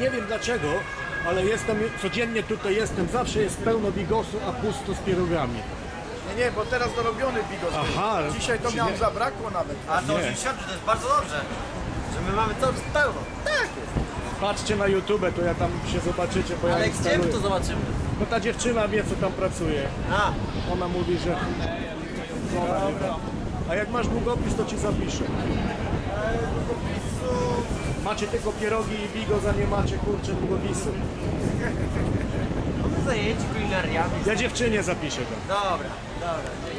wiem dlaczego, ale jestem, codziennie tutaj jestem, zawsze jest pełno bigosu, a pusto z pierogami. Nie, nie, bo teraz dorobiony bigos. Aha, Dzisiaj to czy miałem nie? zabrakło nawet. A to Nie. już świadczy, to jest bardzo dobrze. Że my mamy to pełno. Patrzcie na YouTube, to ja tam się zobaczycie, bo ja Ale gdzie my instaluję. to zobaczymy? No ta dziewczyna wie, co tam pracuje. A, Ona mówi, że... Dobra. A jak masz długopis, to ci zapiszę. Macie tylko pierogi i bigos, a nie macie, kurczę, długopisu. mamy zajęci kulinariami. Ja dziewczynie zapiszę go. Dobra, dobra.